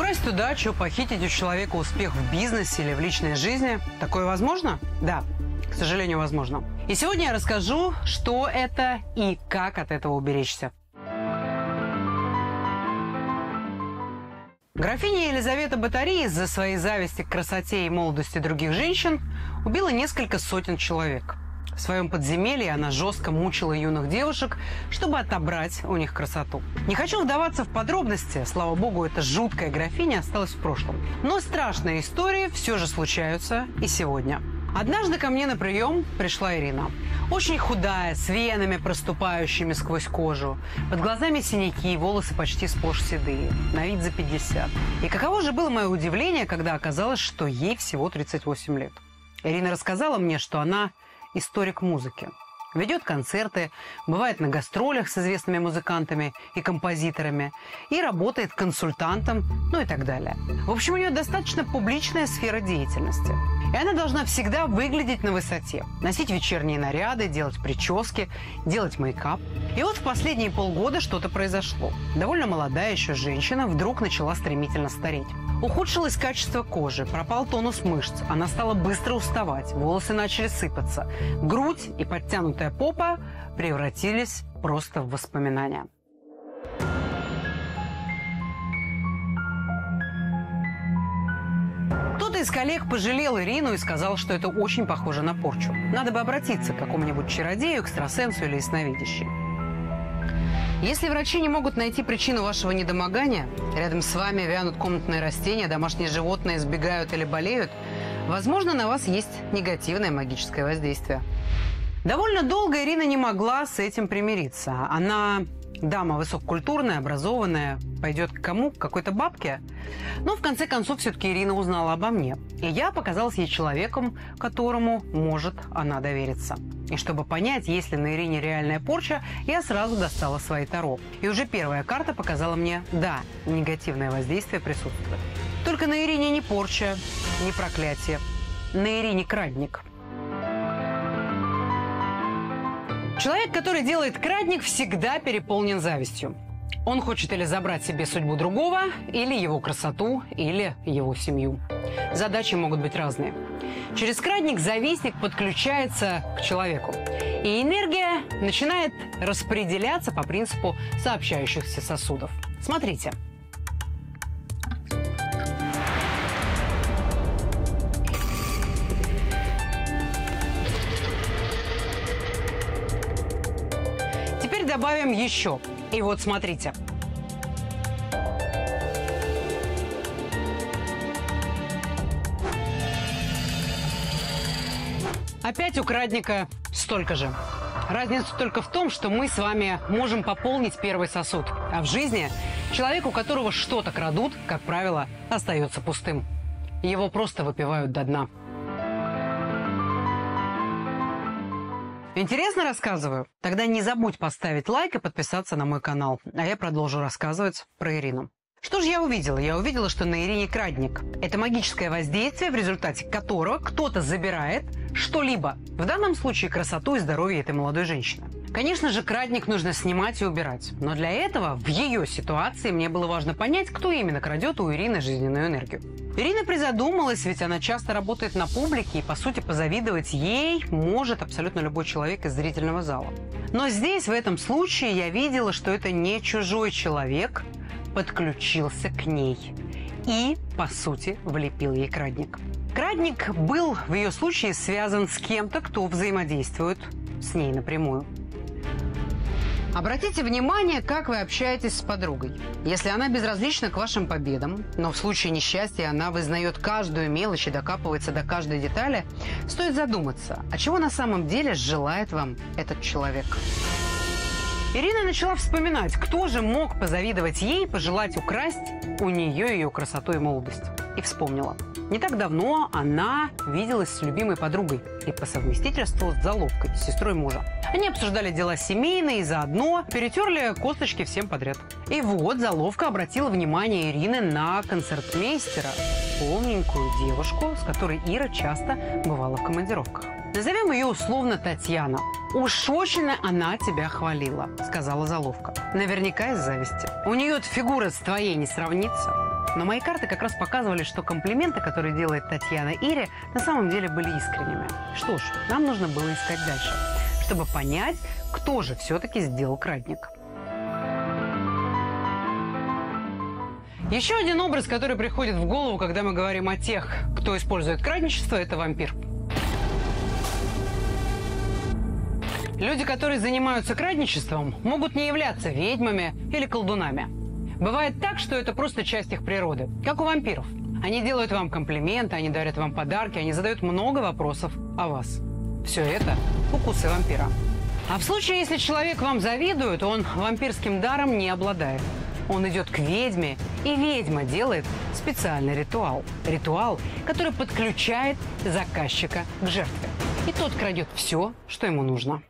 Украсть удачу, похитить у человека успех в бизнесе или в личной жизни – такое возможно? Да, к сожалению, возможно. И сегодня я расскажу, что это и как от этого уберечься. Графиня Елизавета Батарея из-за своей зависти к красоте и молодости других женщин убила несколько сотен человек. В своем подземелье она жестко мучила юных девушек, чтобы отобрать у них красоту. Не хочу вдаваться в подробности, слава богу, эта жуткая графиня осталась в прошлом. Но страшные истории все же случаются и сегодня. Однажды ко мне на прием пришла Ирина. Очень худая, с венами, проступающими сквозь кожу. Под глазами синяки, волосы почти сплошь седые. На вид за 50. И каково же было мое удивление, когда оказалось, что ей всего 38 лет. Ирина рассказала мне, что она историк музыки. Ведет концерты, бывает на гастролях с известными музыкантами и композиторами и работает консультантом, ну и так далее. В общем, у нее достаточно публичная сфера деятельности. И она должна всегда выглядеть на высоте. Носить вечерние наряды, делать прически, делать мейкап. И вот в последние полгода что-то произошло. Довольно молодая еще женщина вдруг начала стремительно стареть. Ухудшилось качество кожи, пропал тонус мышц, она стала быстро уставать, волосы начали сыпаться. Грудь и подтянутая попа превратились просто в воспоминания. Кто-то из коллег пожалел Ирину и сказал, что это очень похоже на порчу. Надо бы обратиться к какому-нибудь чародею, экстрасенсу или ясновидящему. Если врачи не могут найти причину вашего недомогания, рядом с вами вянут комнатные растения, домашние животные сбегают или болеют, возможно, на вас есть негативное магическое воздействие. Довольно долго Ирина не могла с этим примириться. Она дама высококультурная, образованная, пойдет к кому? К какой-то бабке? Но в конце концов все-таки Ирина узнала обо мне. И я показалась ей человеком, которому может она довериться. И чтобы понять, есть ли на Ирине реальная порча, я сразу достала свои таро. И уже первая карта показала мне, да, негативное воздействие присутствует. Только на Ирине не порча, не проклятие. На Ирине крадник – Человек, который делает крадник, всегда переполнен завистью. Он хочет или забрать себе судьбу другого, или его красоту, или его семью. Задачи могут быть разные. Через крадник завистник подключается к человеку. И энергия начинает распределяться по принципу сообщающихся сосудов. Смотрите. Добавим еще. И вот смотрите. Опять у крадника столько же. Разница только в том, что мы с вами можем пополнить первый сосуд. А в жизни человек, у которого что-то крадут, как правило, остается пустым. Его просто выпивают до дна. Интересно рассказываю? Тогда не забудь поставить лайк и подписаться на мой канал. А я продолжу рассказывать про Ирину. Что же я увидела? Я увидела, что на Ирине крадник. Это магическое воздействие, в результате которого кто-то забирает что-либо. В данном случае красоту и здоровье этой молодой женщины. Конечно же, крадник нужно снимать и убирать. Но для этого в ее ситуации мне было важно понять, кто именно крадет у Ирины жизненную энергию. Ирина призадумалась, ведь она часто работает на публике, и, по сути, позавидовать ей может абсолютно любой человек из зрительного зала. Но здесь, в этом случае, я видела, что это не чужой человек подключился к ней и, по сути, влепил ей крадник. Крадник был в ее случае связан с кем-то, кто взаимодействует с ней напрямую. Обратите внимание, как вы общаетесь с подругой. Если она безразлична к вашим победам, но в случае несчастья она вызнает каждую мелочь и докапывается до каждой детали, стоит задуматься, а чего на самом деле желает вам этот человек. Ирина начала вспоминать, кто же мог позавидовать ей, пожелать украсть у нее ее красоту и молодость. И вспомнила. Не так давно она виделась с любимой подругой и по совместительству с заловкой, сестрой мужа. Они обсуждали дела семейные и заодно перетерли косточки всем подряд. И вот заловка обратила внимание Ирины на концертмейстера, полненькую девушку, с которой Ира часто бывала в командировках. Назовем ее условно Татьяна. «Уж очень она тебя хвалила», — сказала Заловка. Наверняка из зависти. У нее фигура с твоей не сравнится. Но мои карты как раз показывали, что комплименты, которые делает Татьяна Ире, на самом деле были искренними. Что ж, нам нужно было искать дальше, чтобы понять, кто же все-таки сделал крадник. Еще один образ, который приходит в голову, когда мы говорим о тех, кто использует крадничество, это вампир. Люди, которые занимаются крадничеством, могут не являться ведьмами или колдунами. Бывает так, что это просто часть их природы, как у вампиров. Они делают вам комплименты, они дарят вам подарки, они задают много вопросов о вас. Все это укусы вампира. А в случае, если человек вам завидует, он вампирским даром не обладает. Он идет к ведьме, и ведьма делает специальный ритуал. Ритуал, который подключает заказчика к жертве. И тот крадет все, что ему нужно.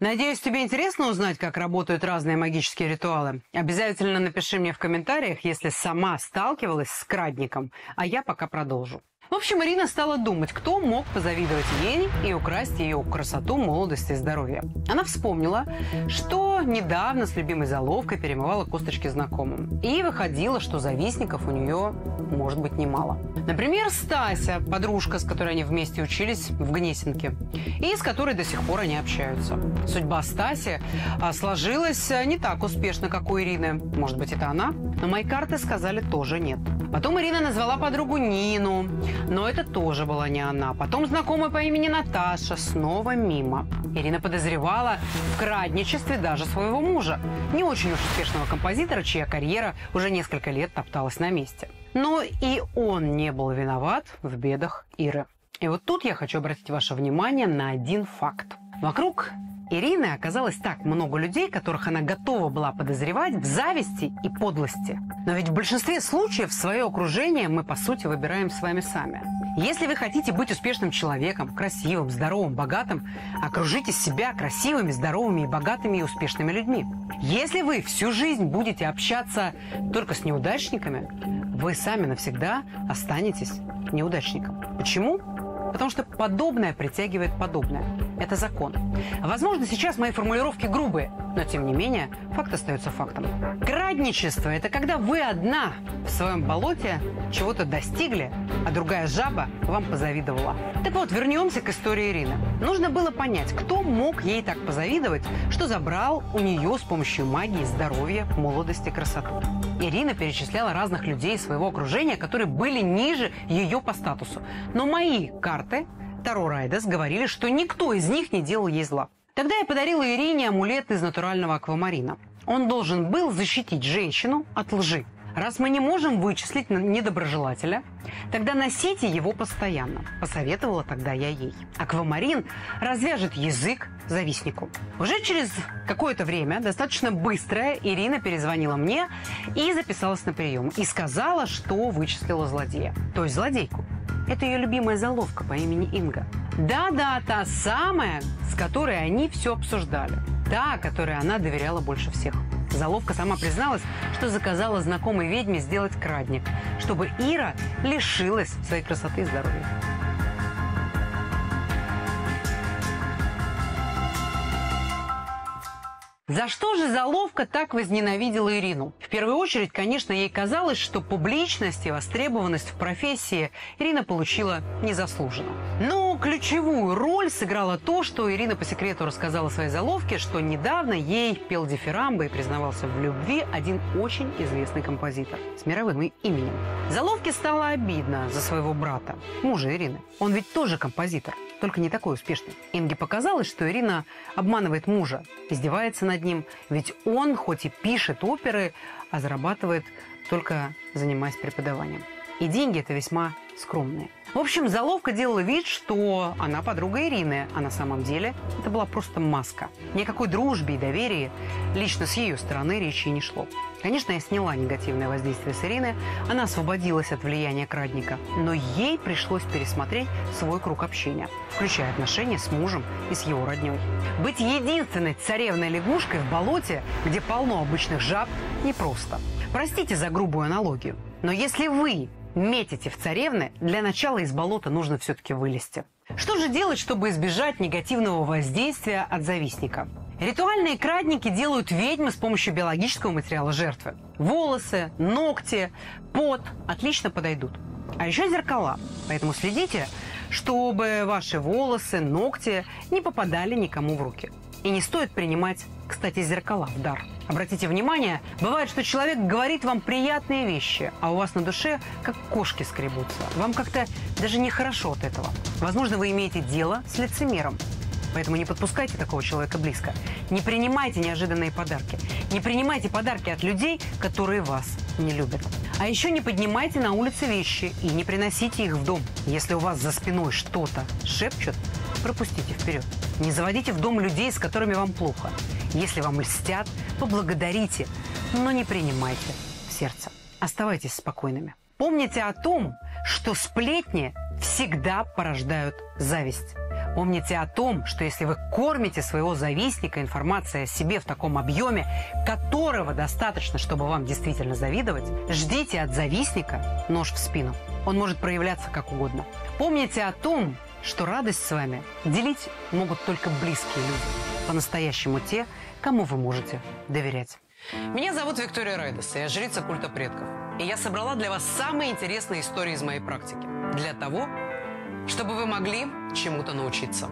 Надеюсь, тебе интересно узнать, как работают разные магические ритуалы? Обязательно напиши мне в комментариях, если сама сталкивалась с крадником, а я пока продолжу. В общем, Ирина стала думать, кто мог позавидовать ей и украсть ее красоту, молодость и здоровье. Она вспомнила, что недавно с любимой заловкой перемывала косточки знакомым. И выходило, что завистников у нее может быть немало. Например, Стася, подружка, с которой они вместе учились в Гнесинке, и с которой до сих пор они общаются. Судьба Стаси а, сложилась а, не так успешно, как у Ирины. Может быть, это она? Но мои карты сказали тоже нет. Потом Ирина назвала подругу Нину, но это тоже была не она. Потом знакомая по имени Наташа, снова мимо. Ирина подозревала в крадничестве даже своего мужа. Не очень уж успешного композитора, чья карьера уже несколько лет топталась на месте. Но и он не был виноват в бедах Иры. И вот тут я хочу обратить ваше внимание на один факт. Вокруг Ирины оказалось так много людей, которых она готова была подозревать в зависти и подлости. Но ведь в большинстве случаев свое окружение мы, по сути, выбираем с вами сами. Если вы хотите быть успешным человеком, красивым, здоровым, богатым, окружите себя красивыми, здоровыми и богатыми и успешными людьми. Если вы всю жизнь будете общаться только с неудачниками, вы сами навсегда останетесь неудачником. Почему? Потому что подобное притягивает подобное. Это закон. Возможно, сейчас мои формулировки грубые, но тем не менее факт остается фактом. Крадничество – это когда вы одна в своем болоте чего-то достигли, а другая жаба вам позавидовала. Так вот, вернемся к истории Ирины. Нужно было понять, кто мог ей так позавидовать, что забрал у нее с помощью магии здоровье, молодости, красоту. Ирина перечисляла разных людей своего окружения, которые были ниже ее по статусу. Но мои карты Таро Райдес говорили, что никто из них не делал ей зла. Тогда я подарила Ирине амулет из натурального аквамарина. Он должен был защитить женщину от лжи. Раз мы не можем вычислить недоброжелателя, тогда носите его постоянно. Посоветовала тогда я ей. Аквамарин развяжет язык завистнику. Уже через какое-то время, достаточно быстрое, Ирина перезвонила мне и записалась на прием. И сказала, что вычислила злодея. То есть злодейку. Это ее любимая заловка по имени Инга. Да-да, та самая, с которой они все обсуждали. Та, которой она доверяла больше всех. Заловка сама призналась, что заказала знакомой ведьме сделать крадник, чтобы Ира лишилась своей красоты и здоровья. За что же Заловка так возненавидела Ирину? В первую очередь, конечно, ей казалось, что публичность и востребованность в профессии Ирина получила незаслуженно. Но ключевую роль сыграло то, что Ирина по секрету рассказала своей Заловке, что недавно ей пел дифирамбы и признавался в любви один очень известный композитор с мировым именем. Заловке стало обидно за своего брата, мужа Ирины. Он ведь тоже композитор только не такой успешный. Инге показалось, что Ирина обманывает мужа, издевается над ним, ведь он хоть и пишет оперы, а зарабатывает только занимаясь преподаванием. И деньги это весьма скромные. В общем, Заловка делала вид, что она подруга Ирины, а на самом деле это была просто маска. Никакой дружбе и доверии лично с ее стороны речи не шло. Конечно, я сняла негативное воздействие с Ирины, она освободилась от влияния крадника, но ей пришлось пересмотреть свой круг общения, включая отношения с мужем и с его родней. Быть единственной царевной лягушкой в болоте, где полно обычных жаб, непросто. Простите за грубую аналогию, но если вы метите в царевны, для начала из болота нужно все-таки вылезти. Что же делать, чтобы избежать негативного воздействия от завистника? Ритуальные крадники делают ведьмы с помощью биологического материала жертвы. Волосы, ногти, пот отлично подойдут. А еще зеркала. Поэтому следите, чтобы ваши волосы, ногти не попадали никому в руки. И не стоит принимать, кстати, зеркала в дар. Обратите внимание, бывает, что человек говорит вам приятные вещи, а у вас на душе как кошки скребутся. Вам как-то даже нехорошо от этого. Возможно, вы имеете дело с лицемером. Поэтому не подпускайте такого человека близко. Не принимайте неожиданные подарки. Не принимайте подарки от людей, которые вас не любят. А еще не поднимайте на улице вещи и не приносите их в дом. Если у вас за спиной что-то шепчут, пропустите вперед. Не заводите в дом людей, с которыми вам плохо. Если вам льстят, поблагодарите, но не принимайте в сердце. Оставайтесь спокойными. Помните о том, что сплетни всегда порождают зависть. Помните о том, что если вы кормите своего завистника информацией о себе в таком объеме, которого достаточно, чтобы вам действительно завидовать, ждите от завистника нож в спину. Он может проявляться как угодно. Помните о том, что радость с вами делить могут только близкие люди. По-настоящему те, кому вы можете доверять. Меня зовут Виктория Райдес, я жрица культа предков. И я собрала для вас самые интересные истории из моей практики. Для того, чтобы вы могли чему-то научиться.